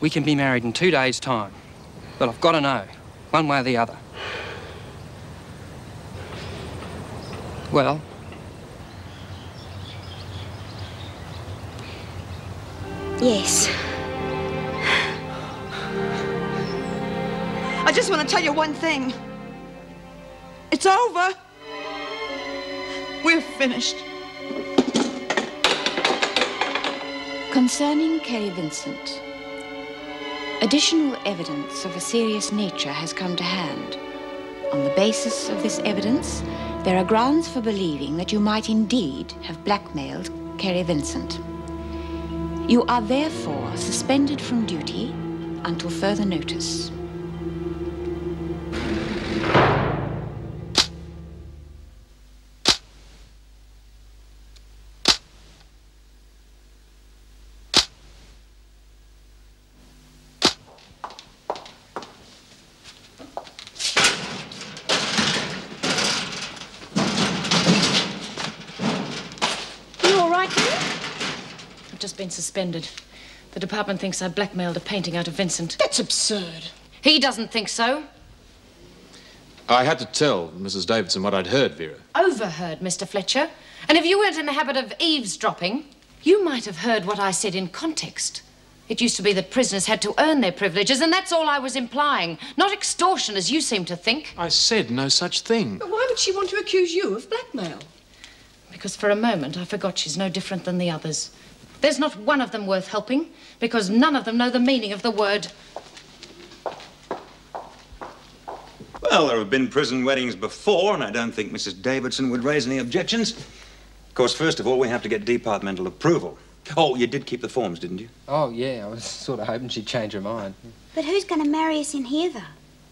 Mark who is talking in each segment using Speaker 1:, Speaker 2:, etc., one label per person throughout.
Speaker 1: We can be married in two days' time. But I've got to know, one way or the other. Well,
Speaker 2: Yes.
Speaker 3: I just want to tell you one thing. It's over. We're finished.
Speaker 2: Concerning Kerry Vincent, additional evidence of a serious nature has come to hand. On the basis of this evidence, there are grounds for believing that you might indeed have blackmailed Kerry Vincent. You are therefore suspended from duty until further notice.
Speaker 4: Been suspended. The department thinks I blackmailed a painting out of Vincent.
Speaker 5: That's absurd.
Speaker 4: He doesn't think so.
Speaker 6: I had to tell Mrs. Davidson what I'd heard, Vera.
Speaker 4: Overheard, Mr. Fletcher. And if you weren't in the habit of eavesdropping, you might have heard what I said in context. It used to be that prisoners had to earn their privileges, and that's all I was implying. Not extortion, as you seem to think.
Speaker 6: I said no such thing.
Speaker 5: But why would she want to accuse you of blackmail?
Speaker 4: Because for a moment I forgot she's no different than the others. There's not one of them worth helping, because none of them know the meaning of the word.
Speaker 7: Well, there have been prison weddings before, and I don't think Mrs. Davidson would raise any objections. Of course, first of all, we have to get departmental approval. Oh, you did keep the forms, didn't you?
Speaker 1: oh yeah, I was sort of hoping she'd change her mind.
Speaker 2: But who's going to marry us in here, though?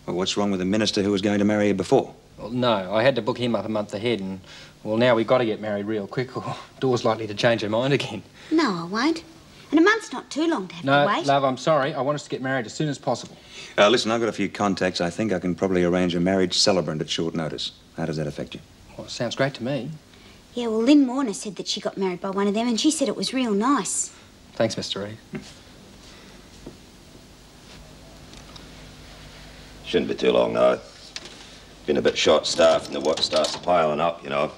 Speaker 7: Well, what's wrong with the minister who was going to marry you before?
Speaker 1: Well, no, I had to book him up a month ahead, and well, now we've got to get married real quick, or Dora's likely to change her mind again.
Speaker 2: No, I won't. And a month's not too long to have
Speaker 1: No,
Speaker 2: to wait.
Speaker 1: No, love, I'm sorry. I want us to get married as soon as possible.
Speaker 7: Uh, listen, I've got a few contacts. I think I can probably arrange a marriage celebrant at short notice. How does that affect you?
Speaker 1: Well, it sounds great to me.
Speaker 2: Yeah, well, Lynn Warner said that she got married by one of them, and she said it was real nice.
Speaker 1: Thanks, Mr. Reed.
Speaker 8: Shouldn't be too long now. Been a bit short-staffed and the work starts piling up, you know.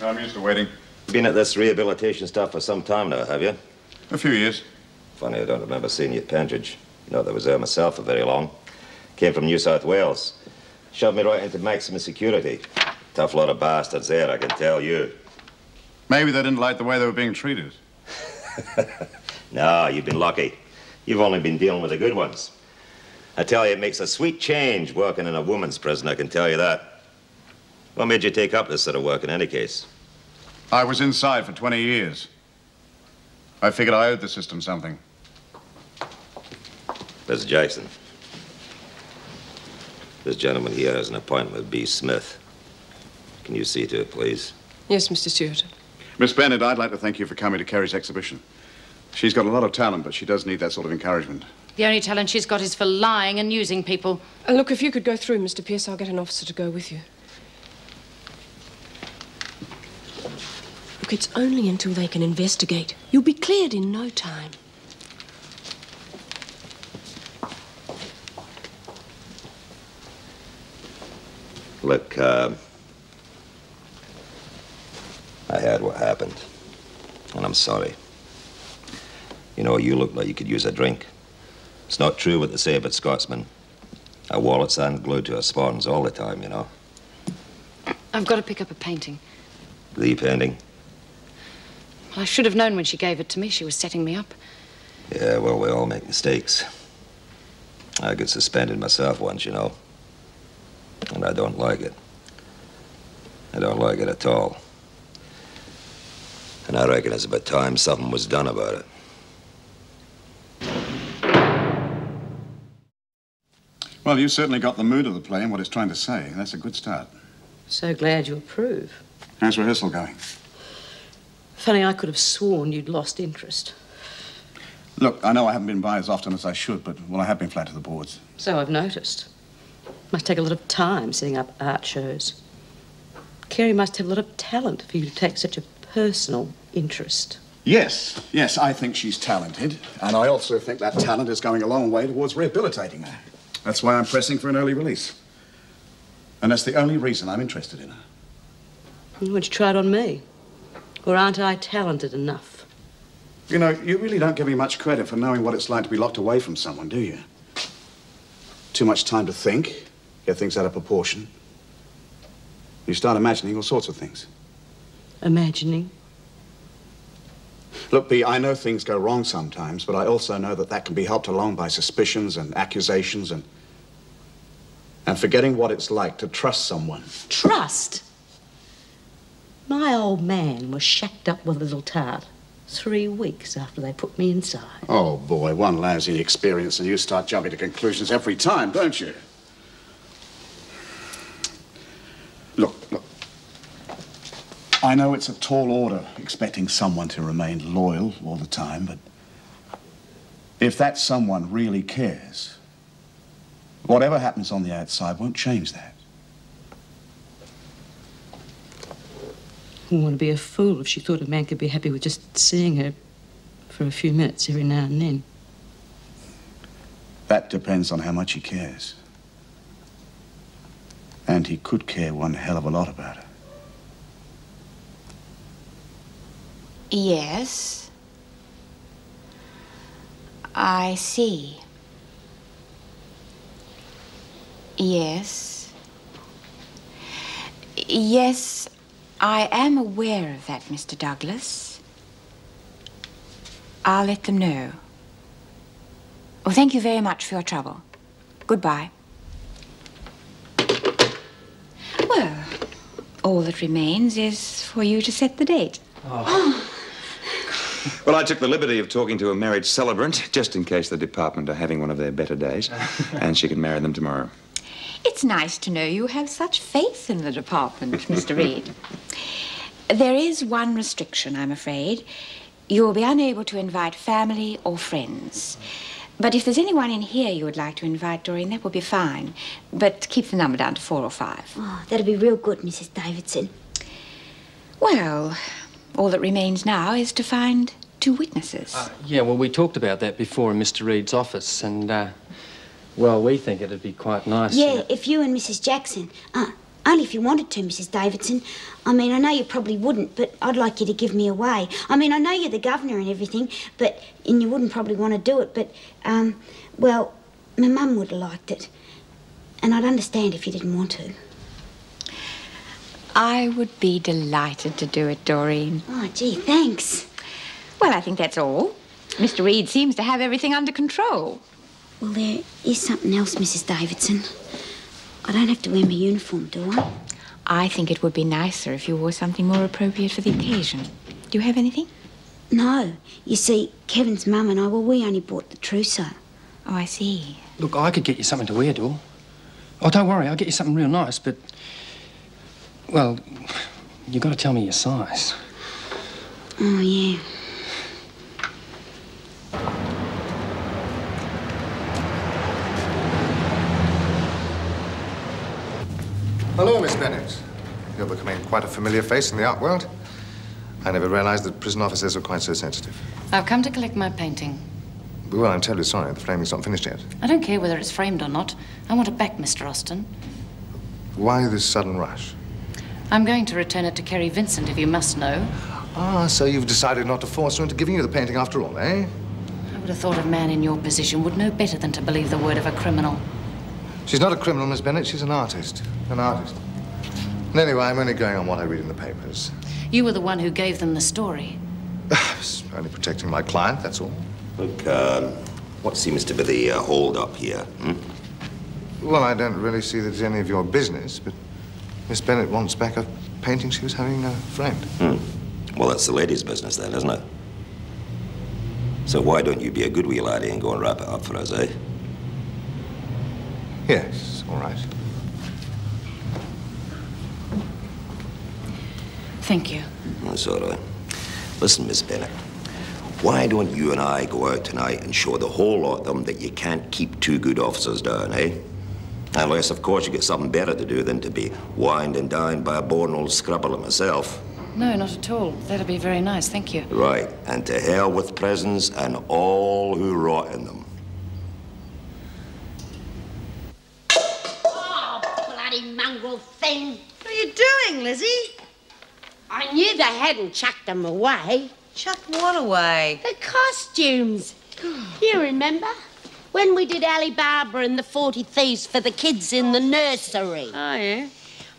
Speaker 9: I'm used to waiting.
Speaker 8: Been at this rehabilitation stuff for some time now, have you?
Speaker 9: A few years.
Speaker 8: Funny, I don't remember seeing you at Pentridge. Not that I was there myself for very long. Came from New South Wales. Shoved me right into maximum security. Tough lot of bastards there, I can tell you.
Speaker 9: Maybe they didn't like the way they were being treated.
Speaker 8: No, you've been lucky. You've only been dealing with the good ones. I tell you, it makes a sweet change working in a woman's prison, I can tell you that. What made you take up this sort of work in any case?
Speaker 9: I was inside for 20 years. I figured I owed the system something.
Speaker 8: Mr. Jackson. This gentleman here has an appointment with Bea Smith. Can you see to it, please?
Speaker 5: Yes, Mr. Stewart.
Speaker 9: Miss Bennett, I'd like to thank you for coming to Kerry's exhibition. She's got a lot of talent, but she does need that sort of encouragement.
Speaker 4: The only talent she's got is for lying and using people.
Speaker 5: And look, if you could go through, Mr. Pierce, I'll get an officer to go with you. Look, it's only until they can investigate. You'll be cleared in no time.
Speaker 8: Look, uh, I had what happened, and I'm sorry. You know, you look like you could use a drink. It's not true what they say about Scotsmen. Our wallets aren't glued to our sporrans all the time, you know.
Speaker 4: I've got to pick up a painting.
Speaker 8: The painting.
Speaker 4: I should have known when she gave it to me she was setting me up.
Speaker 8: Yeah, well, we all make mistakes. I got suspended myself once, you know. And I don't like it. I don't like it at all. And I reckon it's about time something was done about it.
Speaker 9: Well, you certainly got the mood of the play and what it's trying to say. That's a good start.
Speaker 10: So glad you approve.
Speaker 9: How's rehearsal going?
Speaker 10: Funny, I could have sworn you'd lost interest.
Speaker 9: Look, I know I haven't been by as often as I should, but, well, I have been flat to the boards.
Speaker 10: So I've noticed. Must take a lot of time setting up art shows. Kerry must have a lot of talent for you to take such a personal interest.
Speaker 9: Yes, yes, I think she's talented. And I also think that talent is going a long way towards rehabilitating her. That's why I'm pressing for an early release. And that's the only reason I'm interested in her.
Speaker 10: Would you try it on me? Or aren't I talented enough?
Speaker 9: You know, you really don't give me much credit for knowing what it's like to be locked away from someone, do you? Too much time to think, get things out of proportion. You start imagining all sorts of things.
Speaker 10: Imagining?
Speaker 9: Look, Bea, I know things go wrong sometimes, but I also know that that can be helped along by suspicions and accusations and... and forgetting what it's like to trust someone.
Speaker 10: Trust? My old man was shacked up with a little tart three weeks after they put me inside.
Speaker 9: Oh, boy, one lousy experience and you start jumping to conclusions every time, don't you? Look, look. I know it's a tall order expecting someone to remain loyal all the time, but if that someone really cares, whatever happens on the outside won't change that.
Speaker 10: I wouldn't want to be a fool if she thought a man could be happy with just seeing her for a few minutes every now and then.
Speaker 9: That depends on how much he cares. And he could care one hell of a lot about her.
Speaker 2: Yes. I see. Yes. Yes, I am aware of that, Mr. Douglas. I'll let them know. Well, thank you very much for your trouble. Goodbye. Well, all that remains is for you to set the date. Oh.
Speaker 7: Well, I took the liberty of talking to a marriage celebrant, just in case the department are having one of their better days, and she can marry them tomorrow.
Speaker 2: It's nice to know you have such faith in the department, Mr. Reed. There is one restriction, I'm afraid. You'll be unable to invite family or friends. But if there's anyone in here you would like to invite, Doreen, that will be fine. But keep the number down to four or five.
Speaker 11: Oh, that'll be real good, Mrs. Davidson.
Speaker 2: Well, all that remains now is to find two witnesses.
Speaker 1: Yeah, well, we talked about that before in Mr. Reed's office, and, uh, well, we think it'd be quite nice.
Speaker 11: Yeah, if you and Mrs. Jackson. Uh, only if you wanted to, Mrs. Davidson. I mean, I know you probably wouldn't, but I'd like you to give me away. I mean, I know you're the governor and everything, but and you wouldn't probably want to do it, but um, well, my mum would have liked it, and I'd understand if you didn't want to.
Speaker 2: I would be delighted to do it, Doreen.
Speaker 11: Oh, gee, thanks.
Speaker 2: Well, I think that's all. Mr. Reed seems to have everything under control.
Speaker 11: Well, there is something else, Mrs. Davidson. I don't have to wear my uniform, do I?
Speaker 2: I think it would be nicer if you wore something more appropriate for the occasion. Do you have anything?
Speaker 11: No. You see, Kevin's mum and I, well, we only bought the trousseau.
Speaker 2: Oh, I see.
Speaker 1: Look, I could get you something to wear, Dor. Oh, don't worry, I'll get you something real nice, but. Well, you've got to tell me your size.
Speaker 11: Oh, yeah.
Speaker 12: Hello, Miss Bennett. You're becoming quite a familiar face in the art world. I never realized that prison officers were quite so sensitive.
Speaker 4: I've come to collect my painting.
Speaker 12: Well, I'm terribly sorry. The framing's not finished yet.
Speaker 4: I don't care whether it's framed or not. I want it back, Mr. Austin.
Speaker 12: Why this sudden rush?
Speaker 4: I'm going to return it to Kerry Vincent, if you must know.
Speaker 12: Ah, so you've decided not to force her into giving you the painting after all, eh?
Speaker 4: I would have thought a man in your position would know better than to believe the word of a criminal.
Speaker 12: She's not a criminal, Miss Bennett. She's an artist. An artist. And anyway, I'm only going on what I read in the papers.
Speaker 4: You were the one who gave them the story.
Speaker 12: I was only protecting my client, that's all.
Speaker 8: Look, um, what seems to be the uh, hold-up here? Hmm?
Speaker 12: Well, I don't really see that it's any of your business, but Miss Bennett wants back a painting she was having uh, framed.
Speaker 8: Hmm. Well, that's the lady's business then, isn't it? So why don't you be a good wee laddie and go and wrap it up for us, eh?
Speaker 12: Yes, all right.
Speaker 4: Thank you.
Speaker 8: That's all right. Listen, Miss Bennett. Why don't you and I go out tonight and show the whole lot of them that you can't keep two good officers down, eh? Unless, of course, you get something better to do than to be wined and dined by a born old scrubber like myself.
Speaker 4: No, not at all. That'd be very nice, thank you.
Speaker 8: Right, and to hell with prisons and all who rot in them.
Speaker 10: Oh, bloody mongrel thing.
Speaker 3: What are you doing, Lizzie?
Speaker 10: I knew they hadn't chucked them away.
Speaker 3: Chucked what away?
Speaker 10: The costumes. you remember? When we did Alibaba and the 40 Thieves for the kids in the nursery.
Speaker 3: Oh, yeah?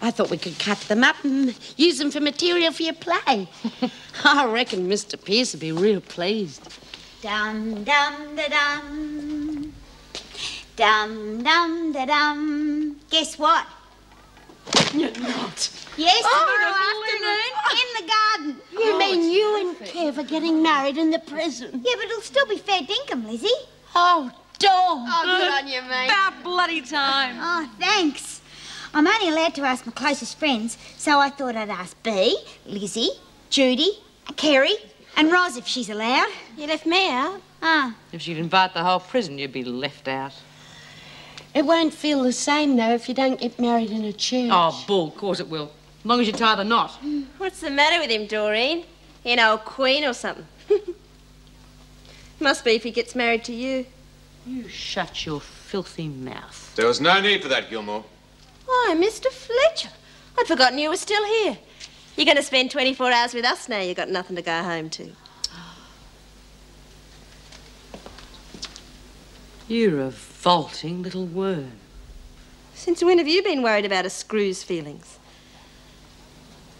Speaker 10: I thought we could cut them up and use them for material for your play. I reckon Mr. Pierce would be real pleased.
Speaker 11: Dum dum da dum. Dum dum da dum. Guess what?
Speaker 10: You're not.
Speaker 11: Yes,
Speaker 10: Oh,
Speaker 11: tomorrow afternoon in the garden.
Speaker 10: You mean you and Kev are getting married in the prison?
Speaker 11: Yeah, but it'll still be fair dinkum, Lizzie.
Speaker 10: Oh, dog.
Speaker 3: Oh, good on you, mate. About bloody time.
Speaker 11: Oh, thanks. I'm only allowed to ask my closest friends, so I thought I'd ask Bea, Lizzie, Judy, Kerry, and Roz if she's allowed.
Speaker 3: You left me out.
Speaker 11: Ah,
Speaker 3: If she'd invite the whole prison, you'd be left out.
Speaker 10: It won't feel the same, though, if you don't get married in a church.
Speaker 3: Oh, bull, of course it will. As long as you tie the knot.
Speaker 13: What's the matter with him, Doreen? He an old queen or something? Must be if he gets married to you.
Speaker 3: You shut your filthy mouth.
Speaker 6: There was no need for that, Gilmore.
Speaker 13: Why, Mr. Fletcher. I'd forgotten you were still here. You're going to spend 24 hours with us now. You've got nothing to go home to.
Speaker 3: You're a vaulting little worm.
Speaker 13: Since when have you been worried about a screw's feelings?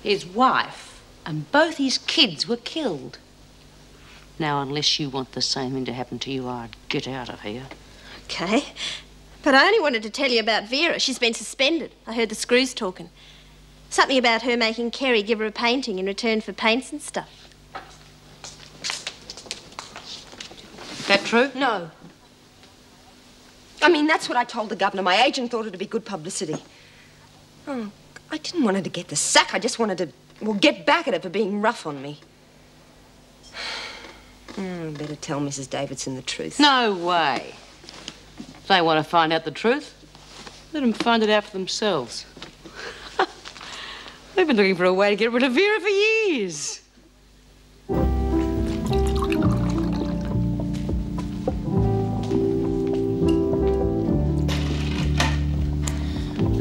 Speaker 3: His wife and both his kids were killed. Now, unless you want the same thing to happen to you, I'd get out of here.
Speaker 13: Okay. But I only wanted to tell you about Vera. She's been suspended. I heard the screws talking. Something about her making Kerry give her a painting in return for paints and stuff.
Speaker 3: That true?
Speaker 5: No. I mean, that's what I told the governor. My agent thought it'd be good publicity. Oh, I didn't want her to get the sack. I just wanted to, well, get back at her for being rough on me. Hmm, better tell Mrs. Davidson the truth.
Speaker 3: No way. If they want to find out the truth, let them find it out for themselves. They've been looking for a way to get rid of Vera for years.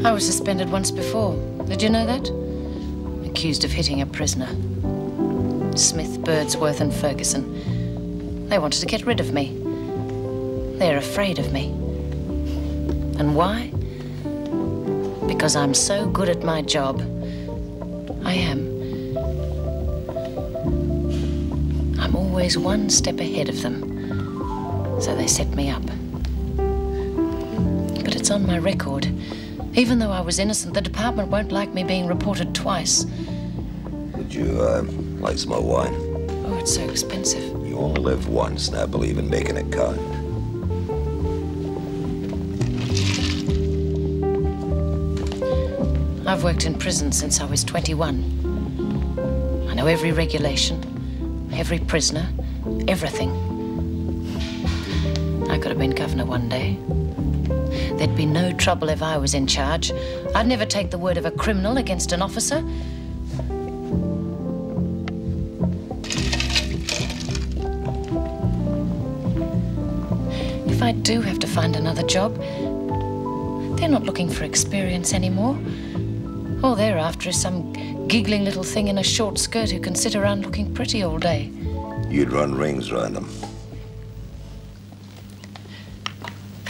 Speaker 4: I was suspended once before. Did you know that? Accused of hitting a prisoner. Smith, Birdsworth, and Ferguson. They wanted to get rid of me. They're afraid of me. And why? Because I'm so good at my job. I am. I'm always one step ahead of them. So they set me up. But it's on my record. Even though I was innocent, the department won't like me being reported twice.
Speaker 8: Would you, uh, like some more wine?
Speaker 4: Oh, it's so expensive.
Speaker 8: You only live once, and I believe in making it count.
Speaker 4: I've worked in prison since I was 21. I know every regulation, every prisoner, everything. I could have been governor one day. There'd be no trouble if I was in charge. I'd never take the word of a criminal against an officer. If I do have to find another job, they're not looking for experience anymore. All they're after is some giggling little thing in a short skirt who can sit around looking pretty all day.
Speaker 8: You'd run rings round them.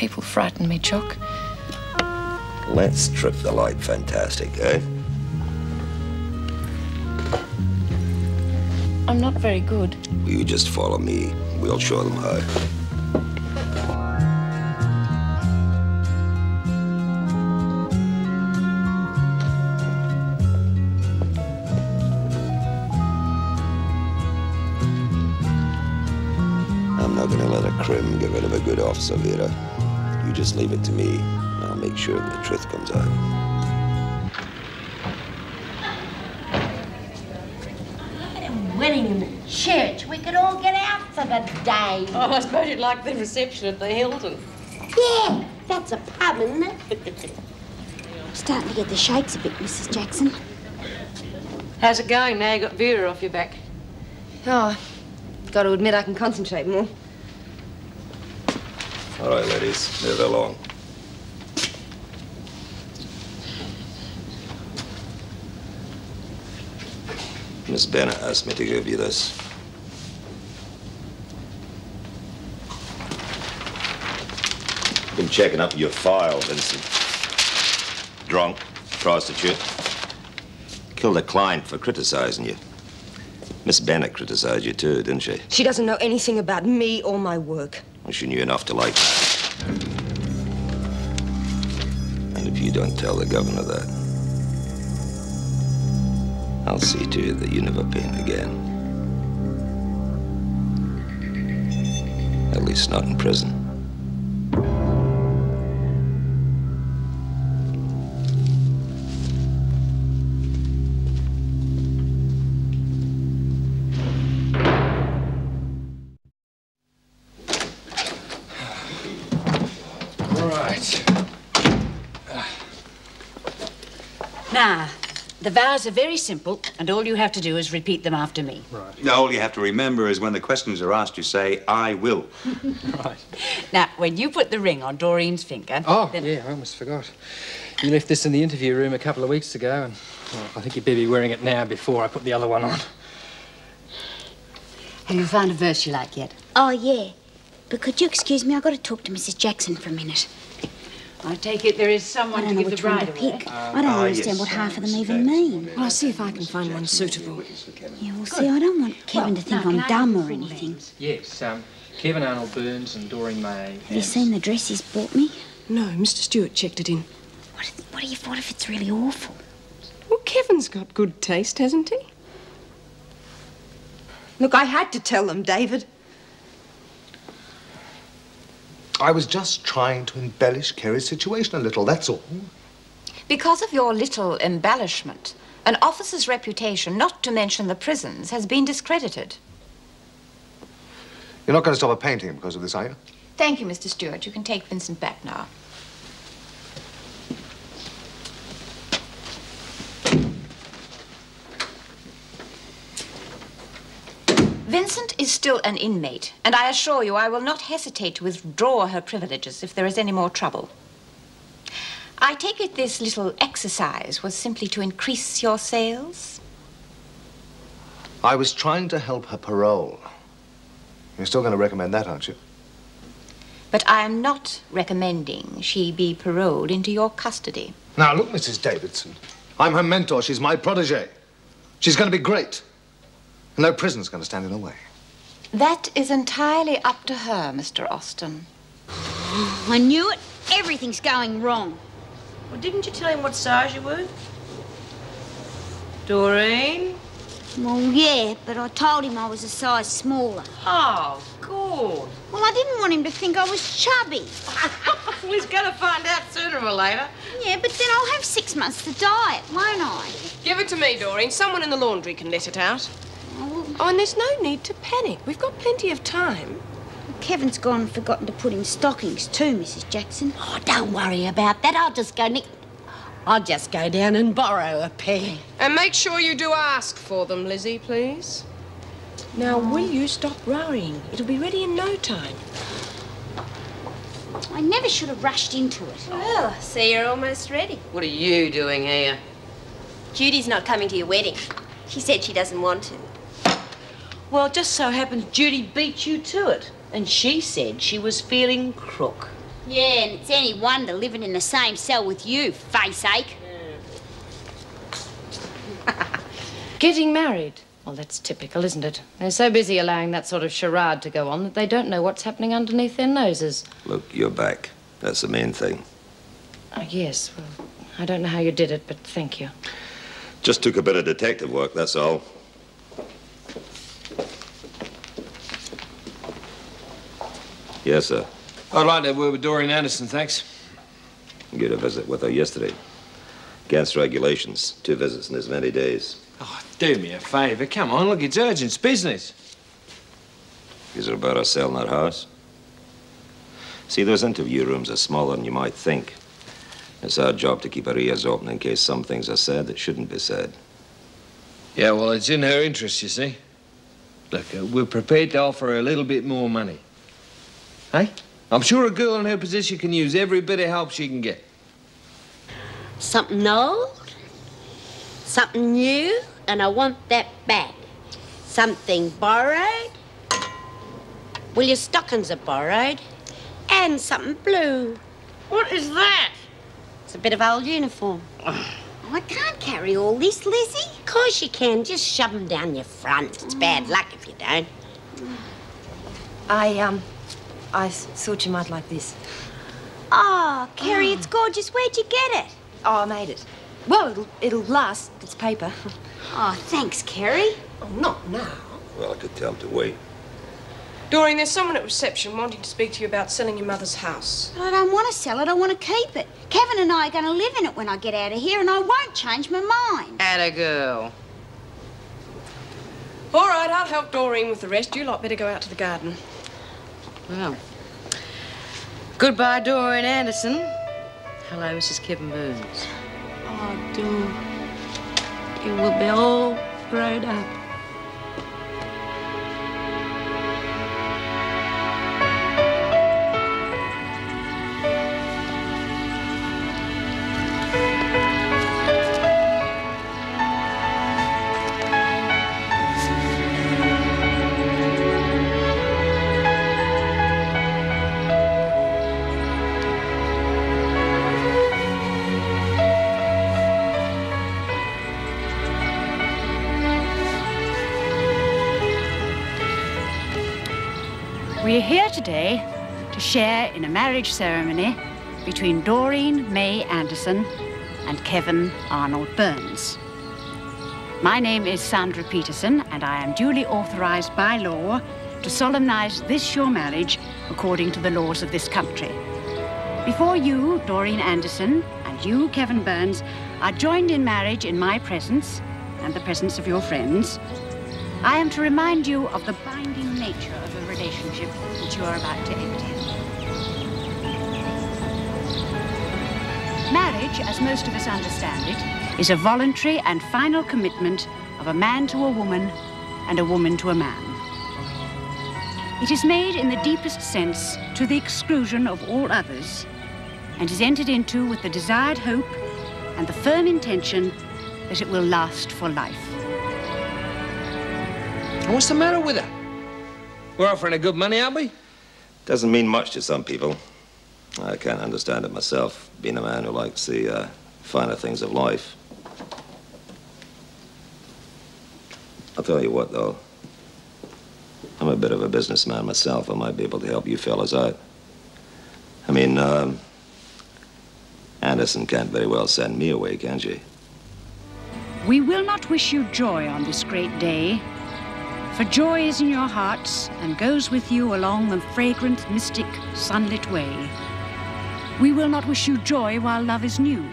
Speaker 4: People frighten me, Jock.
Speaker 8: Let's trip the light fantastic, eh?
Speaker 4: I'm not very good.
Speaker 8: Will You just follow me. We'll show them how. Just leave it to me, and I'll make sure that the truth comes out.
Speaker 10: Wedding in the church. We could all get out for the day.
Speaker 3: Oh, I suppose you'd like the reception at the Hilton.
Speaker 11: yeah, that's a pub, isn't it? Starting to get the shakes a bit, Mrs. Jackson.
Speaker 3: How's it going now you got Vera off your back?
Speaker 5: Oh, got to admit I can concentrate more.
Speaker 8: All right, ladies, move along. Miss Bennett asked me to give you this. Been checking up your file, Vincent. Drunk, prostitute. Killed a client for criticizing you. Miss Bennett criticized you too, didn't she?
Speaker 5: She doesn't know anything about me or my work.
Speaker 8: She knew enough to like that. And if you don't tell the governor that, I'll see to it that you never paint again. At least not in prison.
Speaker 3: The vows are very simple, and all you have to do is repeat them after me.
Speaker 1: Right.
Speaker 7: Now, All you have to remember is when the questions are asked, you say, I will.
Speaker 1: Right.
Speaker 3: Now, when you put the ring on Doreen's finger.
Speaker 1: Oh,
Speaker 3: then-
Speaker 1: yeah, I almost forgot. You left this in the interview room a couple of weeks ago, and well, I think you'd better be wearing it now before I put the other one on.
Speaker 3: Have you found a verse you like yet?
Speaker 11: Oh, yeah. But could you excuse me? I've got to talk to Mrs. Jackson for a minute.
Speaker 3: I take it there is someone
Speaker 11: I don't
Speaker 3: to give the
Speaker 11: one to
Speaker 3: bride away.
Speaker 11: pick. I don't
Speaker 7: ah,
Speaker 11: understand
Speaker 7: yes.
Speaker 11: what half of them even mean.
Speaker 5: Well, I'll see if I can find one suitable.
Speaker 11: Yeah, well, see, I don't want Kevin to think
Speaker 3: now,
Speaker 11: I'm dumb or anything.
Speaker 1: Yes, um, Kevin Arnold Burns and Doreen May.
Speaker 11: Have you seen the dress he's bought me?
Speaker 5: No, Mr. Stewart checked it in.
Speaker 11: What, if- what do you what if it's really awful?
Speaker 5: Well, Kevin's got good taste, hasn't he? Look, I had to tell them, David.
Speaker 12: I was just trying to embellish Kerry's situation a little, that's all.
Speaker 2: Because of your little embellishment, an officer's reputation, not to mention the prison's, has been discredited.
Speaker 12: You're not going to stop a painting because of this, are you?
Speaker 2: Thank you, Mr. Stewart. You can take Vincent back now. Vincent is still an inmate, and I assure you I will not hesitate to withdraw her privileges if there is any more trouble. I take it this little exercise was simply to increase your sales?
Speaker 12: I was trying to help her parole. You're still going to recommend that, aren't you?
Speaker 2: But I am not recommending she be paroled into your custody.
Speaker 12: Now, look, Mrs. Davidson. I'm her mentor. She's my protege. She's going to be great. And no prison's going to stand in her way.
Speaker 2: That is entirely up to her, Mr. Austin.
Speaker 11: I knew it. Everything's going wrong.
Speaker 3: Well, didn't you tell him what size you were? Doreen?
Speaker 11: Well, yeah, but I told him I was a size smaller.
Speaker 3: Oh, good.
Speaker 11: Well, I didn't want him to think I was chubby.
Speaker 3: well, he's going to find out sooner or later.
Speaker 11: Yeah, but then I'll have six months to diet, won't I?
Speaker 5: Give it to me, Doreen. Someone in the laundry can let it out. Oh, and there's no need to panic. We've got plenty of time.
Speaker 11: Kevin's gone and forgotten to put in stockings too, Mrs. Jackson.
Speaker 10: Oh, don't worry about that. I'll just go nick. I'll just go down and borrow a pair.
Speaker 5: And make sure you do ask for them, Lizzie, please. Now, will you stop worrying? It'll be ready in no time.
Speaker 11: I never should have rushed into it.
Speaker 13: Well, I see you're almost ready.
Speaker 3: What are you doing here?
Speaker 13: Judy's not coming to your wedding. She said she doesn't want to.
Speaker 3: Well, it just so happens Judy beat you to it. And she said she was feeling crook.
Speaker 11: Yeah, and it's any wonder living in the same cell with you, face ache.
Speaker 4: Getting married. Well, that's typical, isn't it? They're so busy allowing that sort of charade to go on that they don't know what's happening underneath their noses.
Speaker 8: Look, you're back. That's the main thing.
Speaker 4: Oh, yes, well, I don't know how you did it, but thank you.
Speaker 8: Just took a bit of detective work, that's all. Yes, sir.
Speaker 14: I'd like to have word with Doreen Anderson, thanks.
Speaker 8: You had a visit with her yesterday. Against regulations. Two visits in as many days.
Speaker 14: Oh, do me a favour. Come on, look, it's urgent. It's business.
Speaker 8: Is it about us selling that house? See, those interview rooms are smaller than you might think. It's our job to keep our ears open in case some things are said that shouldn't be said.
Speaker 14: Yeah, well, it's in her interest, you see. Look, uh, we're prepared to offer her a little bit more money. Hey? I'm sure a girl in her position can use every bit of help she can get.
Speaker 10: Something old, something new, and I want that back. Something borrowed. Well, your stockings are borrowed. And something blue.
Speaker 3: What is that?
Speaker 10: It's a bit of old uniform. I can't carry all this, Lizzie. Of course you can. Just shove them down your front. It's bad luck if you don't.
Speaker 5: I, um, I thought you might like this.
Speaker 11: Oh, Kerry, it's ah. gorgeous. Where'd you get it?
Speaker 5: Oh, I made it. Well, it'll, it'll last. It's paper.
Speaker 11: Oh, thanks, Kerry.
Speaker 5: Oh, not now.
Speaker 8: Well, I could tell him to wait.
Speaker 15: Doreen, there's someone at reception wanting to speak to you about selling your mother's house.
Speaker 11: But I don't want to sell it. I want to keep it. Kevin and I are going to live in it when I get out of here, and I won't change my mind.
Speaker 3: Atta girl.
Speaker 15: All right, I'll help Doreen with the rest. You lot better go out to the garden.
Speaker 3: Well, goodbye, Doreen Anderson. Hello, Mrs. Kevin Burns.
Speaker 10: Oh, do. It will be all grown up.
Speaker 16: Marriage ceremony between Doreen May Anderson and Kevin Arnold Burns. My name is Sandra Peterson, and I am duly authorized by law to solemnize this your marriage according to the laws of this country. Before you, Doreen Anderson, and you, Kevin Burns, are joined in marriage in my presence and the presence of your friends, I am to remind you of the binding nature of a relationship which you are about to enter. Marriage, as most of us understand it, is a voluntary and final commitment of a man to a woman and a woman to a man. It is made in the deepest sense to the exclusion of all others and is entered into with the desired hope and the firm intention that it will last for life.
Speaker 14: What's the matter with her? We're offering a good money, aren't we?
Speaker 8: Doesn't mean much to some people. I can't understand it myself, being a man who likes the uh, finer things of life. I'll tell you what, though. I'm a bit of a businessman myself. I might be able to help you fellas out. I mean, um, Anderson can't very well send me away, can she?
Speaker 16: We will not wish you joy on this great day, for joy is in your hearts and goes with you along the fragrant, mystic, sunlit way. We will not wish you joy while love is new,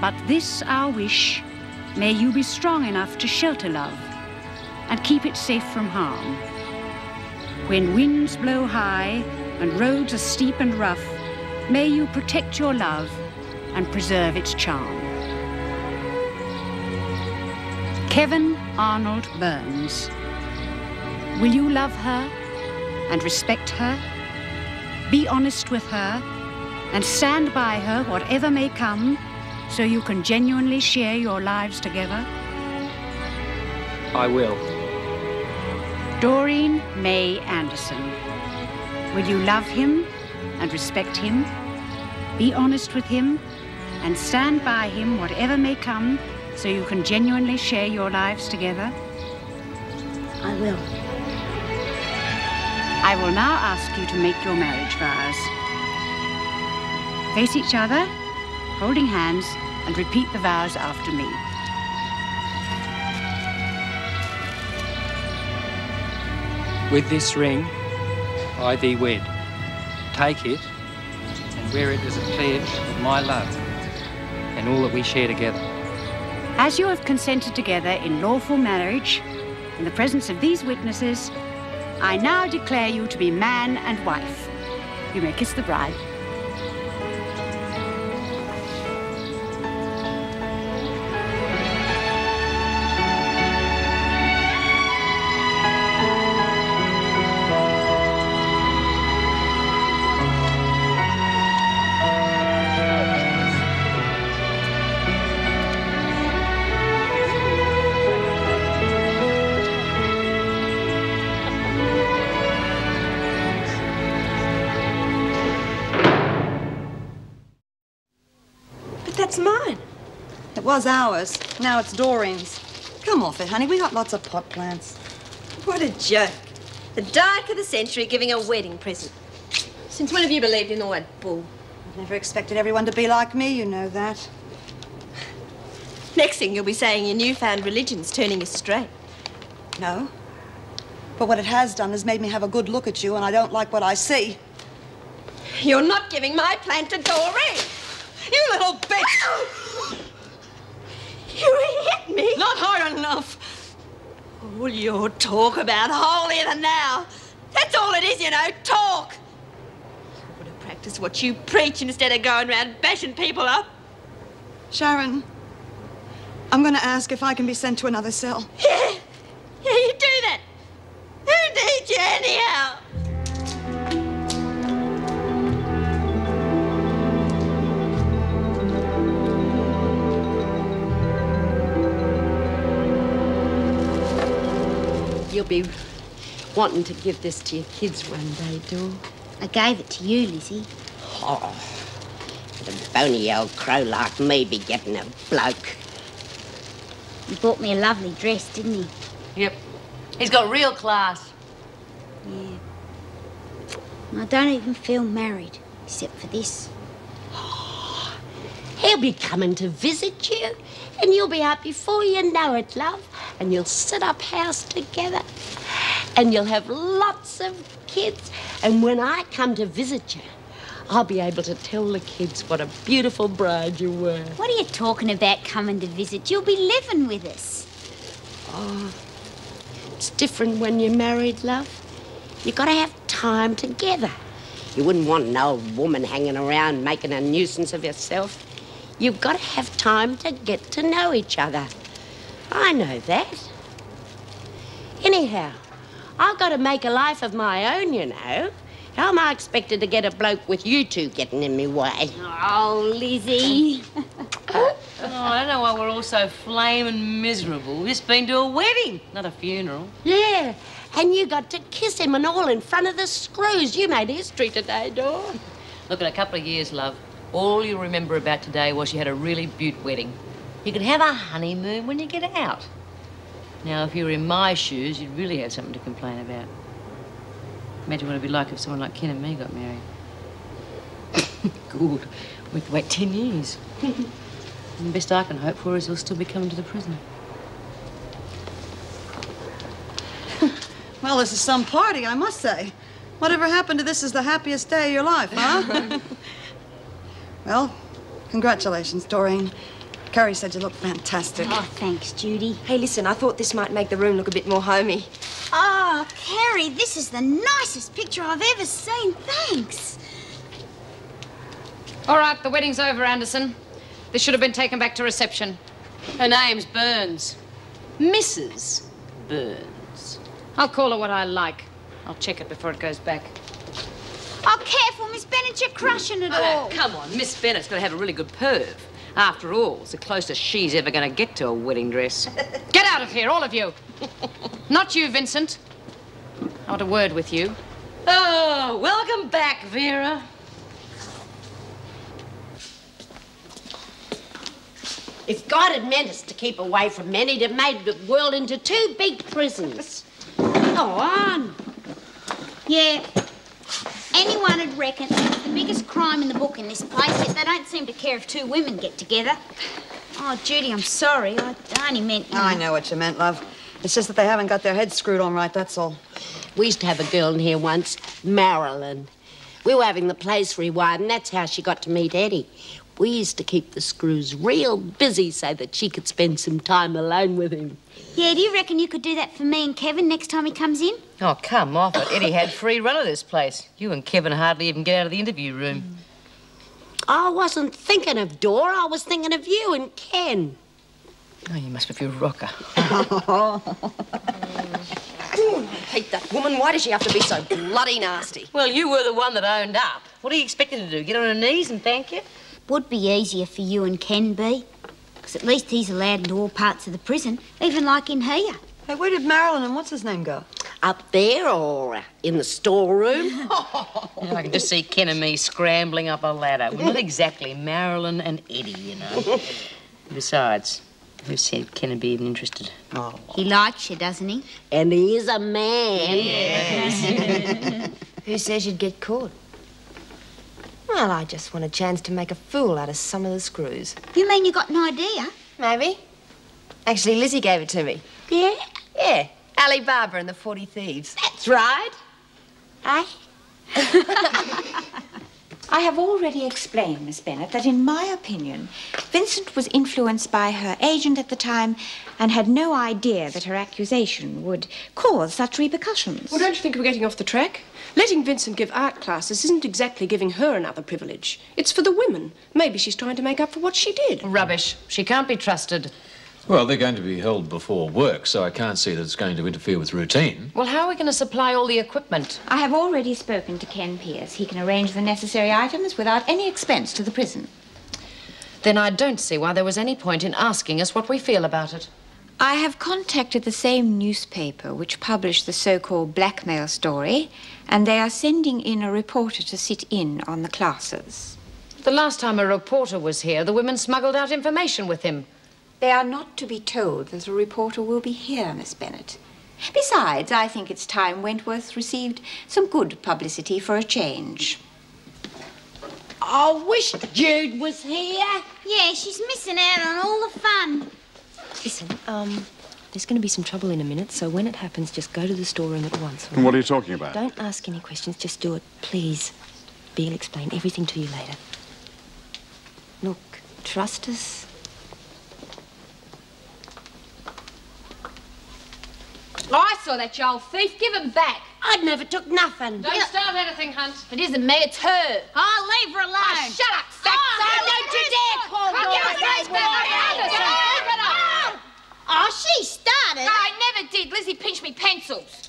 Speaker 16: but this our wish, may you be strong enough to shelter love and keep it safe from harm. When winds blow high and roads are steep and rough, may you protect your love and preserve its charm. Kevin Arnold Burns. Will you love her and respect her? Be honest with her and stand by her whatever may come so you can genuinely share your lives together?
Speaker 1: I will.
Speaker 16: Doreen May Anderson. Will you love him and respect him? Be honest with him and stand by him whatever may come so you can genuinely share your lives together?
Speaker 10: I will.
Speaker 16: I will now ask you to make your marriage vows. Face each other, holding hands, and repeat the vows after me.
Speaker 1: With this ring, I thee wed. Take it and wear it as a pledge of my love and all that we share together.
Speaker 16: As you have consented together in lawful marriage, in the presence of these witnesses, I now declare you to be man and wife. You may kiss the bride.
Speaker 17: Was ours. Now it's Doreen's. Come off it, honey. We got lots of pot plants.
Speaker 13: What a joke. The dyke of the century giving a wedding present. Since when have you believed in all that bull?
Speaker 17: I've never expected everyone to be like me, you know that.
Speaker 13: Next thing you'll be saying your newfound religion's turning you straight.
Speaker 17: No. But what it has done is made me have a good look at you, and I don't like what I see.
Speaker 13: You're not giving my plant to Doreen.
Speaker 17: You little bitch!
Speaker 13: You hit me.
Speaker 17: Not hard enough.
Speaker 13: All your talk about holier than thou. That's all it is, you know, talk. You ought to practice what you preach instead of going around bashing people up.
Speaker 17: Sharon, I'm going to ask if I can be sent to another cell.
Speaker 13: Yeah, yeah, you do that. Who needs you anyhow?
Speaker 10: You'll be wanting to give this to your kids one day, Dor.
Speaker 11: I gave it to you, Lizzie.
Speaker 10: Oh, the bony old crow like me be getting a bloke.
Speaker 11: He bought me a lovely dress, didn't he?
Speaker 3: Yep. He's got real class.
Speaker 11: Yeah. I don't even feel married, except for this.
Speaker 10: He'll be coming to visit you, and you'll be out before you know it, love. And you'll sit up house together, and you'll have lots of kids. And when I come to visit you, I'll be able to tell the kids what a beautiful bride you were.
Speaker 11: What are you talking about coming to visit? You'll be living with us.
Speaker 10: Oh, it's different when you're married, love. You've gotta have time together. You wouldn't want an old woman hanging around making a nuisance of yourself. You've got to have time to get to know each other. I know that. Anyhow, I've got to make a life of my own, you know. How am I expected to get a bloke with you two getting in me way?
Speaker 11: Oh, Lizzie.
Speaker 3: Oh, I don't know why we're all so flaming miserable. We've just been to a wedding, not a funeral.
Speaker 10: Yeah, and you got to kiss him and all in front of the screws. You made history today, Dor.
Speaker 3: Look, in a couple of years, love, all you remember about today was you had a really beaut wedding. You could have a honeymoon when you get out. Now, if you were in my shoes, you'd really have something to complain about. Imagine what it'd be like if someone like Ken and me got married. Good. We have to wait ten years. and the best I can hope for is he'll still be coming to the prison.
Speaker 17: Well, this is some party, I must say. Whatever happened to this is the happiest day of your life, huh? well, congratulations, Doreen. Kerry said you look fantastic.
Speaker 11: Oh, thanks, Judy.
Speaker 5: Hey, listen, I thought this might make the room look a bit more homey.
Speaker 11: Ah, oh, Kerry, this is the nicest picture I've ever seen. Thanks.
Speaker 4: All right, the wedding's over, Anderson. This should have been taken back to reception.
Speaker 3: Her name's Burns. Mrs. Burns.
Speaker 4: I'll call her what I like. I'll check it before it goes back.
Speaker 11: Oh, careful, Miss Bennett, you're crushing it
Speaker 3: Oh,
Speaker 11: all.
Speaker 3: come on, Miss Bennett's got to have a really good perv. After all, it's the closest she's ever going to get to a wedding dress.
Speaker 4: Get out of here, all of you. Not you, Vincent. I want a word with you.
Speaker 3: Oh, welcome back, Vera.
Speaker 10: If God had meant us to keep away from men, he'd have made the world into two big prisons. Go on.
Speaker 11: Yeah. Anyone would reckon it's the biggest crime in the book in this place, yet they don't seem to care if two women get together. Oh, Judy, I'm sorry. I only meant. you
Speaker 17: I know what you meant, love. It's just that they haven't got their heads screwed on right, that's all.
Speaker 10: We used to have a girl in here once, Marilyn. We were having the place rewired, and that's how she got to meet Eddie. We used to keep the screws real busy so that she could spend some time alone with him.
Speaker 11: Yeah, do you reckon you could do that for me and Kevin next time he comes in?
Speaker 3: Oh, come off it. Eddie had free run of this place. You and Kevin hardly even get out of the interview room.
Speaker 10: I wasn't thinking of Dora, I was thinking of you and Ken.
Speaker 3: Oh, you must be a rocker.
Speaker 5: I hate that woman. Why does she have to be so bloody nasty?
Speaker 3: Well, you were the one that owned up. What are you expected to do? Get on her knees and thank you?
Speaker 11: Would be easier for you and Ken be. Because at least he's allowed into all parts of the prison, even like in here.
Speaker 17: Hey, where did Marilyn and what's his name go?
Speaker 10: Up there or in the storeroom?
Speaker 3: I can just see Ken and me scrambling up a ladder. We're not exactly Marilyn and Eddie, you know. Besides, who said Ken would be even interested?
Speaker 10: Oh.
Speaker 11: He likes you, doesn't he?
Speaker 10: And he is a man. Yes.
Speaker 5: Who says you'd get caught? Well, I just want a chance to make a fool out of some of the screws.
Speaker 11: You mean you got an idea?
Speaker 5: Maybe. Actually, Lizzie gave it to me.
Speaker 11: Yeah?
Speaker 5: Yeah. Ali Baba and the 40 Thieves.
Speaker 10: That's right.
Speaker 11: Eh?
Speaker 2: I have already explained, Miss Bennett, that in my opinion, Vincent was influenced by her agent at the time and had no idea that her accusation would cause such repercussions.
Speaker 15: Well, don't you think we're getting off the track? Letting Vincent give art classes isn't exactly giving her another privilege. It's for the women. Maybe she's trying to make up for what she did.
Speaker 3: Rubbish. She can't be trusted.
Speaker 6: Well, they're going to be held before work, so I can't see that it's going to interfere with routine.
Speaker 3: Well, how are we going to supply all the equipment?
Speaker 2: I have already spoken to Ken Pierce. He can arrange the necessary items without any expense to the prison.
Speaker 3: Then I don't see why there was any point in asking us what we feel about it.
Speaker 2: I have contacted the same newspaper which published the so-called blackmail story, and they are sending in a reporter to sit in on the classes.
Speaker 3: The last time a reporter was here, the women smuggled out information with him.
Speaker 2: They are not to be told that a reporter will be here, Miss Bennett. Besides, I think it's time Wentworth received some good publicity for a change.
Speaker 10: I wish Jude was here.
Speaker 11: Yeah, she's missing out on all the fun.
Speaker 5: Listen, um, there's going to be some trouble in a minute, so when it happens, just go to the storeroom at once. all
Speaker 9: And what are you talking about?
Speaker 5: Don't ask any questions, just do it, please. Bea'll explain everything to you later. Look, trust us.
Speaker 4: I saw that, you old thief. Give him back.
Speaker 10: I never took nothing.
Speaker 4: Don't start anything, Hunt.
Speaker 11: It isn't me, it's her. I'll leave her alone.
Speaker 4: Oh, shut up, fat
Speaker 11: oh,
Speaker 4: don't you dare call
Speaker 11: Come
Speaker 4: Dora
Speaker 11: here,
Speaker 4: a
Speaker 11: Grace
Speaker 4: woman.
Speaker 11: Anderson.
Speaker 4: Anderson.
Speaker 11: Oh, she started.
Speaker 4: No, I never did. Lizzie pinched me pencils.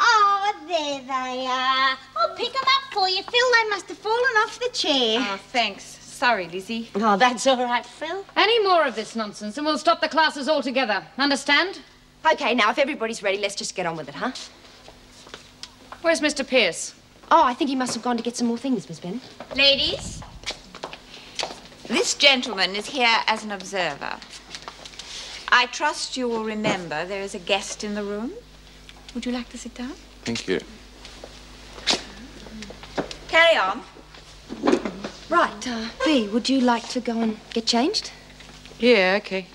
Speaker 11: Oh, there they are. I'll pick them up for you, Phil. They must have fallen off the chair.
Speaker 2: Oh, thanks. Sorry, Lizzie.
Speaker 10: Oh, that's all right, Phil.
Speaker 4: Any more of this nonsense and we'll stop the classes altogether. Understand?
Speaker 5: Okay, now, if everybody's ready, let's just get on with it, huh?
Speaker 4: Where's Mr. Pierce?
Speaker 5: Oh, I think he must have gone to get some more things, Miss Bennett.
Speaker 2: Ladies, this gentleman is here as an observer. I trust you will remember there is a guest in the room. Would you like to sit down?
Speaker 6: Thank you.
Speaker 2: Carry on.
Speaker 5: Right, uh, Bea, would you like to go and get changed?
Speaker 15: Yeah, okay.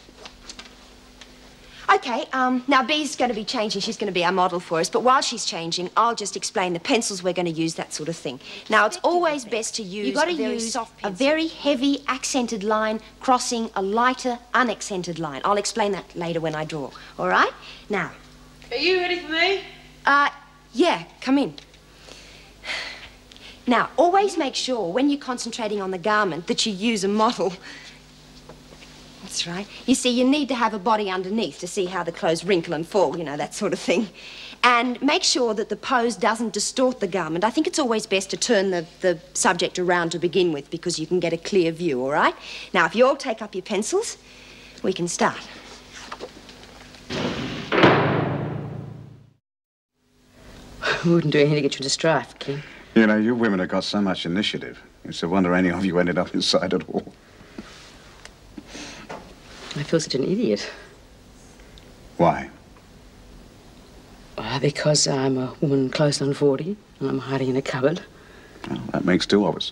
Speaker 5: Okay, um, now Bea's going to be changing. She's going to be our model for us. But while she's changing, I'll just explain the pencils we're going to use, that sort of thing. Now, it's always best to use
Speaker 10: You gotta
Speaker 5: a very
Speaker 10: use
Speaker 5: soft a very heavy accented line crossing a lighter unaccented line. I'll explain that later when I draw. All right? Now,
Speaker 15: Are you ready for me?
Speaker 5: uh, yeah, come in. Now, always make sure when you're concentrating on the garment that you use a model. That's right. You see, you need to have a body underneath to see how the clothes wrinkle and fall, you know, that sort of thing. And make sure that the pose doesn't distort the garment. I think it's always best to turn the, the subject around to begin with because you can get a clear view, all right? Now, if you all take up your pencils, we can start.
Speaker 3: I wouldn't do anything to get you into strife, Ken.
Speaker 9: You know, you women have got so much initiative. It's a wonder any of you ended up inside at all.
Speaker 3: I feel such an idiot.
Speaker 9: Why?
Speaker 3: Why, because I'm a woman close on 40 and I'm hiding in a cupboard.
Speaker 9: Well, that makes two of us.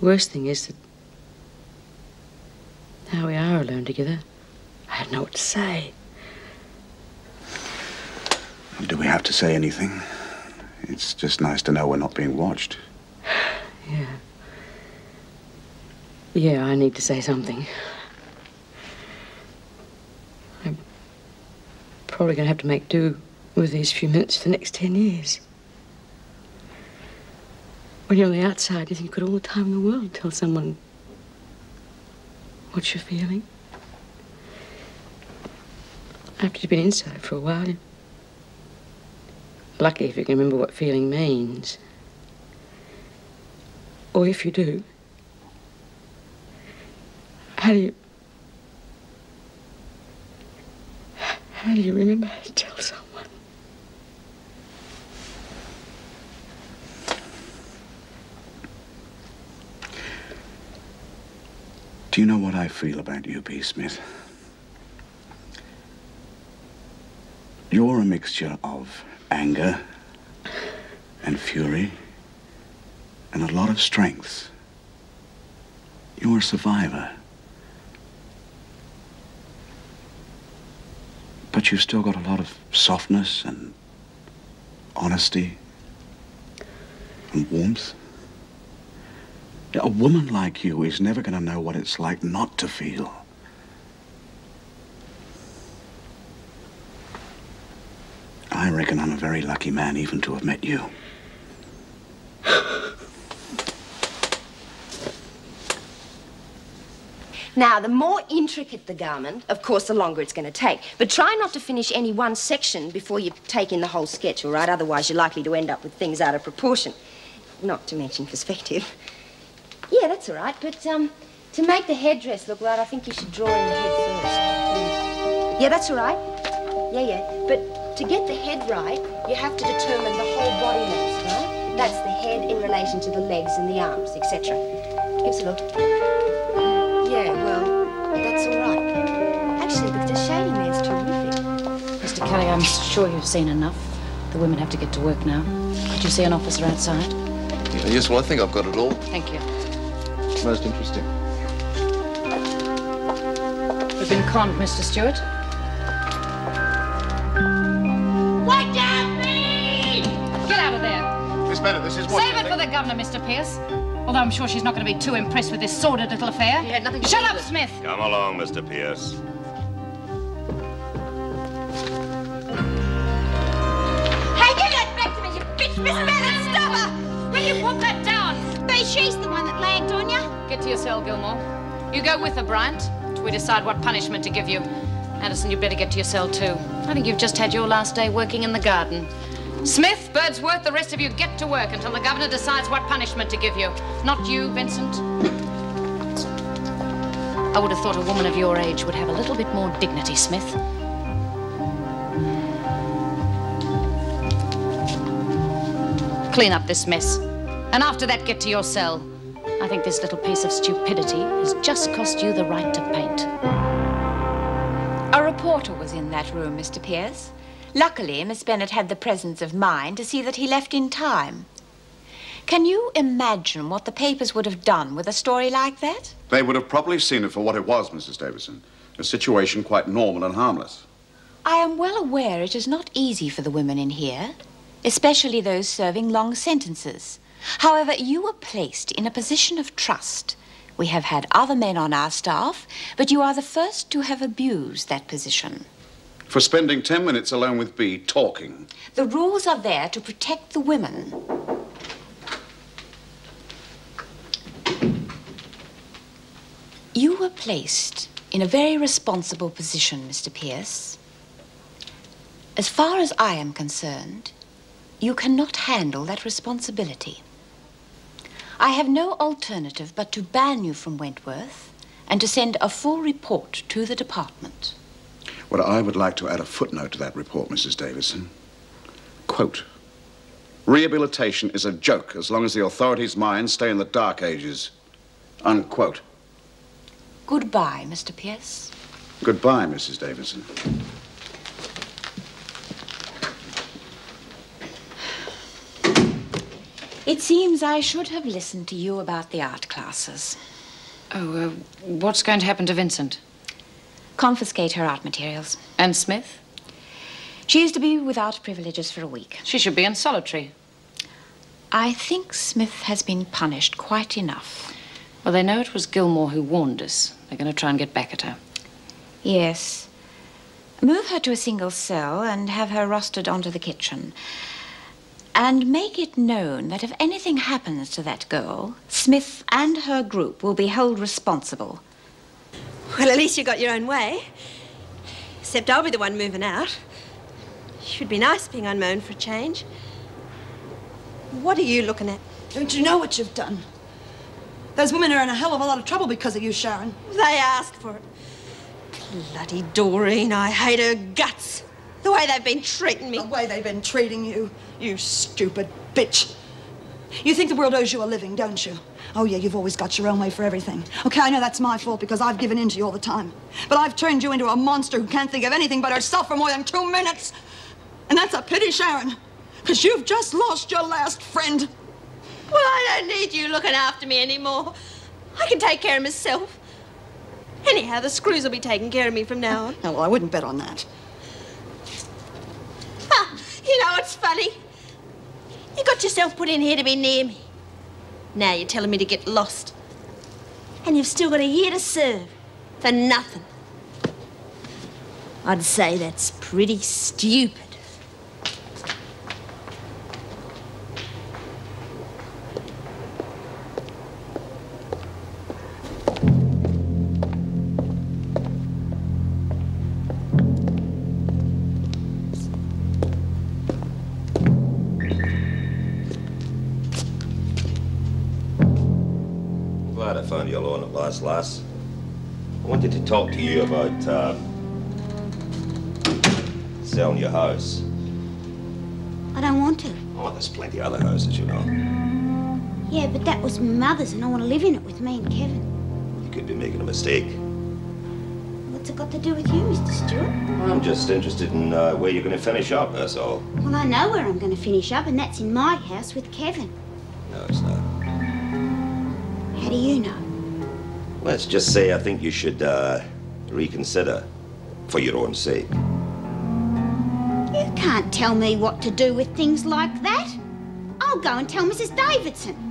Speaker 3: The worst thing is that now we are alone together. I don't know what to say.
Speaker 9: Do we have to say anything? It's just nice to know we're not being watched.
Speaker 3: Yeah. Yeah, I need to say something. I'm probably going to have to make do with these few minutes for the next ten years. When you're on the outside, you think you could all the time in the world tell someone what you're feeling. After you've been inside for a while, you're lucky if you can remember what feeling means. Or if you do, how do you... How do you remember how to tell someone?
Speaker 9: Do you know what I feel about you, Bea Smith? You're a mixture of anger and fury and a lot of strength. You're a survivor. But you've still got a lot of softness and honesty and warmth. A woman like you is never going to know what it's like not to feel. I reckon I'm a very lucky man even to have met you.
Speaker 5: Now, the more intricate the garment, of course, the longer it's going to take. But try not to finish any one section before you take in the whole sketch, all right? Otherwise, you're likely to end up with things out of proportion. Not to mention perspective. Yeah, that's all right. But um, to make the headdress look right, I think you should draw in the head first. Yeah, that's all right. Yeah, yeah. But to get the head right, you have to determine the whole body length, right? That's the head in relation to the legs and the arms, etc. Give us a look.
Speaker 4: Kelly, I'm sure you've seen enough. The women have to get to work now. Did you see an officer outside?
Speaker 18: Yes, well, I think I've got it all.
Speaker 4: Thank you.
Speaker 18: Most interesting.
Speaker 4: We've been conned, Mr. Stewart.
Speaker 10: Watch out, me!
Speaker 4: Get out of there.
Speaker 9: Miss Bennett, this is what
Speaker 4: Save it for the governor, Mr. Pierce. Although I'm sure she's not going to be too impressed with this sordid little affair.
Speaker 3: He had nothing to
Speaker 4: Shut up,
Speaker 3: it.
Speaker 4: Smith.
Speaker 19: Come along, Mr. Pierce.
Speaker 4: Gilmore. You go with her, Bryant, we decide what punishment to give you. Anderson, you'd better get to your cell, too. I think you've just had your last day working in the garden. Smith, Birdsworth, the rest of you get to work until the governor decides what punishment to give you. Not you, Vincent. I would have thought a woman of your age would have a little bit more dignity, Smith. Clean up this mess. And after that, get to your cell. I think this little piece of stupidity has just cost you the right to paint.
Speaker 2: A reporter was in that room, Mr. Pierce. Luckily, Miss Bennett had the presence of mind to see that he left in time. Can you imagine what the papers would have done with a story like that?
Speaker 9: They would have probably seen it for what it was, Mrs. Davidson. A situation quite normal and harmless.
Speaker 2: I am well aware it is not easy for the women in here, especially those serving long sentences. However, you were placed in a position of trust. We have had other men on our staff, but you are the first to have abused that position.
Speaker 9: For spending ten minutes alone with Bea talking.
Speaker 2: The rules are there to protect the women. You were placed in a very responsible position, Mr. Pierce. As far as I am concerned, you cannot handle that responsibility. I have no alternative but to ban you from Wentworth and to send a full report to the department.
Speaker 9: Well, I would like to add a footnote to that report, Mrs. Davidson. Quote Rehabilitation is a joke as long as the authorities' minds stay in the dark ages. Unquote.
Speaker 2: Goodbye, Mr. Pierce.
Speaker 9: Goodbye, Mrs. Davidson.
Speaker 2: It seems I should have listened to you about the art classes.
Speaker 4: Oh, uh, what's going to happen to Vincent?
Speaker 2: Confiscate her art materials.
Speaker 4: And Smith?
Speaker 2: She is to be without privileges for a week.
Speaker 4: She should be in solitary.
Speaker 2: I think Smith has been punished quite enough.
Speaker 4: Well, they know it was Gilmore who warned us. They're going to try and get back at her.
Speaker 2: Yes. Move her to a single cell and have her rostered onto the kitchen. And make it known that if anything happens to that girl, Smith and her group will be held responsible.
Speaker 13: Well, at least you got your own way. Except I'll be the one moving out. Should be nice being unmown for a change. What are you looking at?
Speaker 17: Don't you know what you've done? Those women are in a hell of a lot of trouble because of you, Sharon.
Speaker 13: They asked for it. Bloody Doreen, I hate her guts. The way they've been treating me.
Speaker 17: The way they've been treating you, you stupid bitch. You think the world owes you a living, don't you? Oh, yeah, you've always got your own way for everything. Okay, I know that's my fault because I've given in to you all the time. But I've turned you into a monster who can't think of anything but herself for more than two minutes. And that's a pity, Sharon, because you've just lost your last friend.
Speaker 13: Well, I don't need you looking after me anymore. I can take care of myself. Anyhow, the screws will be taking care of me from now on.
Speaker 17: No, well, I wouldn't bet on that.
Speaker 13: You know what's funny? You got yourself put in here to be near me. Now you're telling me to get lost. And you've still got a year to serve. For nothing. I'd say that's pretty stupid.
Speaker 8: You alone at last, lass. I wanted to talk to you about, uh, selling your house.
Speaker 11: I don't want to.
Speaker 8: Oh, there's plenty of other houses, you know.
Speaker 11: Yeah, but that was mother's and I want to live in it with me and Kevin.
Speaker 8: You could be making a mistake.
Speaker 11: What's it got to do with you, Mr. Stewart?
Speaker 8: I'm just interested in uh, where you're going to finish up, that's all.
Speaker 11: Well, I know where I'm going to finish up, and that's in my house with Kevin.
Speaker 8: No, it's not.
Speaker 11: How do you know?
Speaker 8: Let's just say I think you should uh, reconsider for your own sake.
Speaker 11: You can't tell me what to do with things like that. I'll go and tell Mrs. Davidson.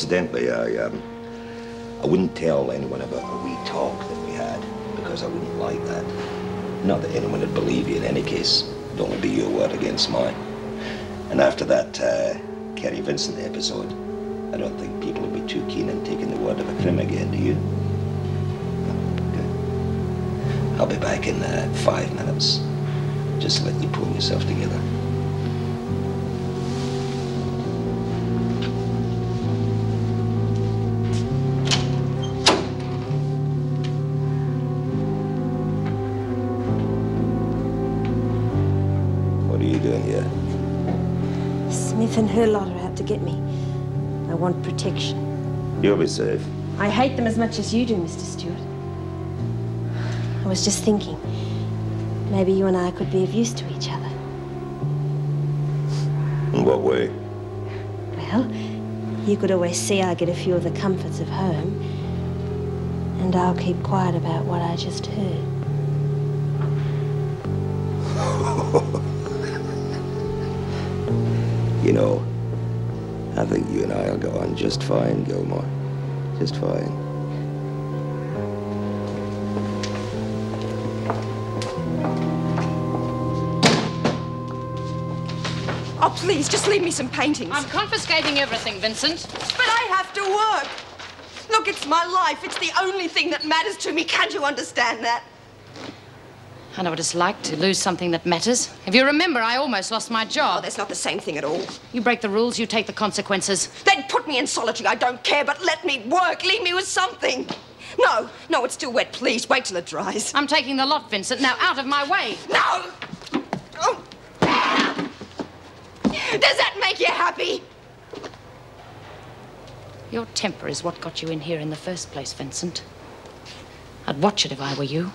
Speaker 8: Incidentally, I, um, I wouldn't tell anyone about the wee talk that we had because I wouldn't like that. Not that anyone would believe you in any case. It'd only be your word against mine. And after that uh, Kerry Vincent episode, I don't think people would be too keen on taking the word of a crim again, do you? Okay. I'll be back in uh, five minutes. Just let you pull yourself together.
Speaker 5: Her lot are out to get me. I want protection.
Speaker 8: You'll be safe.
Speaker 5: I hate them as much as you do, Mr. Stewart. I was just thinking, maybe you and I could be of use to each other.
Speaker 8: In what way?
Speaker 5: Well, you could always see I get a few of the comforts of home, and I'll keep quiet about what I just heard.
Speaker 8: You know, I think you and I'll go on just fine, Gilmore. Just fine.
Speaker 17: Oh, please, just leave me some paintings.
Speaker 4: I'm confiscating everything, Vincent.
Speaker 17: But I have to work. Look, it's my life. It's the only thing that matters to me. Can't you understand that?
Speaker 4: I know what it's like to lose something that matters. If you remember, I almost lost my job.
Speaker 17: Oh, that's not the same thing at all.
Speaker 4: You break the rules, you take the consequences.
Speaker 17: Then put me in solitary. I don't care, but let me work. Leave me with something. No, no, it's still wet. Please, wait till it dries.
Speaker 4: I'm taking the lot, Vincent. Now, out of my way.
Speaker 17: No! Oh. Does that make you happy?
Speaker 4: Your temper is what got you in here in the first place, Vincent. I'd watch it if I were you.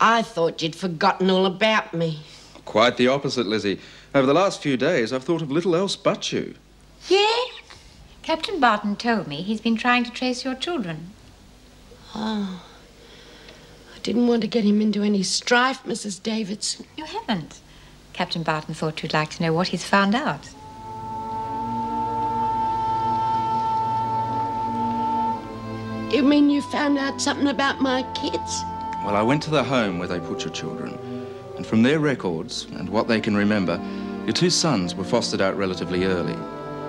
Speaker 10: I thought you'd forgotten all about me.
Speaker 19: Quite the opposite, Lizzie. Over the last few days, I've thought of little else but you.
Speaker 2: Yeah? Captain Barton told me he's been trying to trace your children.
Speaker 10: Oh. I didn't want to get him into any strife, Mrs. Davidson.
Speaker 2: You haven't. Captain Barton thought you'd like to know what he's found out.
Speaker 10: You mean you found out something about my kids?
Speaker 19: Well, I went to the home where they put your children, and from their records and what they can remember, your two sons were fostered out relatively early.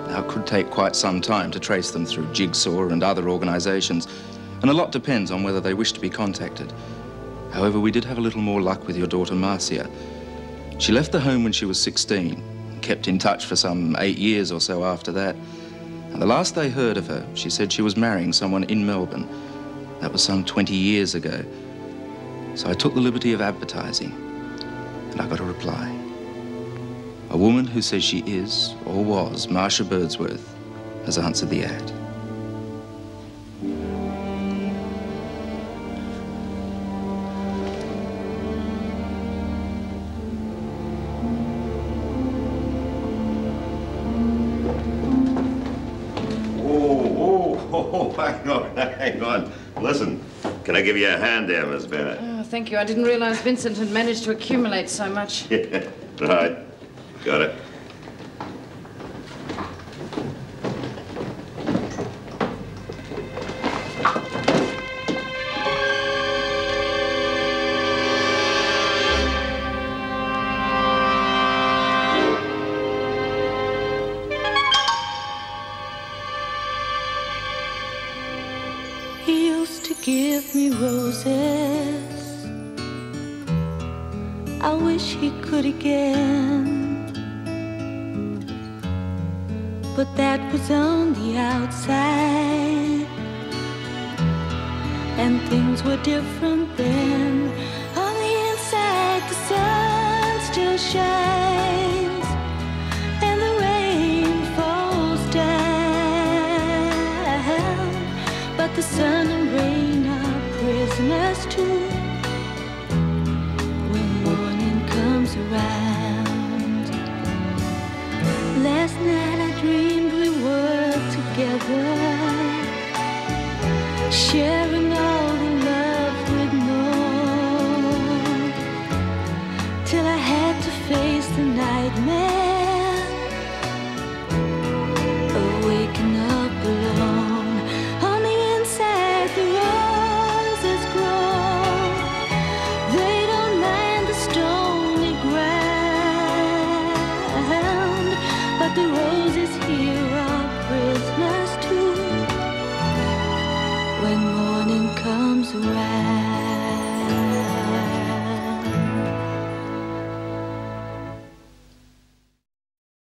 Speaker 20: Now, it could take quite some time to trace them through Jigsaw and other organisations, and a lot depends on whether they wish to be contacted. However, we did have a little more luck with your daughter, Marcia. She left the home when she was 16, kept in touch for some eight years or so after that. And the last they heard of her, she said she was marrying someone in Melbourne. That was some 20 years ago. So I took the liberty of advertising, and I got a reply. A woman who says she is, or was, Marcia Birdsworth has answered the ad.
Speaker 8: Oh, oh, hang on, hang on. Listen, can I give you a hand there, Miss Bennett?
Speaker 4: Thank you. I didn't realize Vincent had managed to accumulate so much.
Speaker 8: Yeah, right. Got it.
Speaker 21: He used to give me roses. I wish he could again. But that was on the outside. And things were different then. On the inside, the sun still shines. And the rain falls down. But the sun and rain are prisoners too. Around. Last night I dreamed we were together.